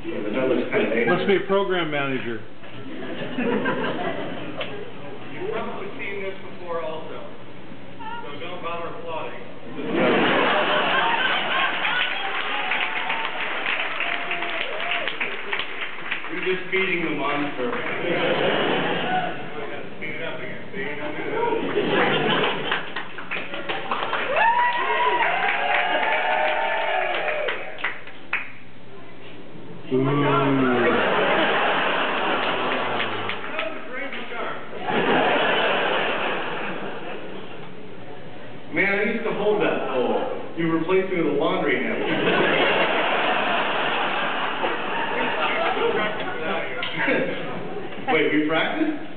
Yeah, but that looks kind of Must be a program manager. You've probably seen this before also, so don't bother applauding. You're just feeding the monster. That was a great start. Man, I used to hold that pole. You replaced me with a laundry hammer. Wait, we practiced?